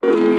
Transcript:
Thank you.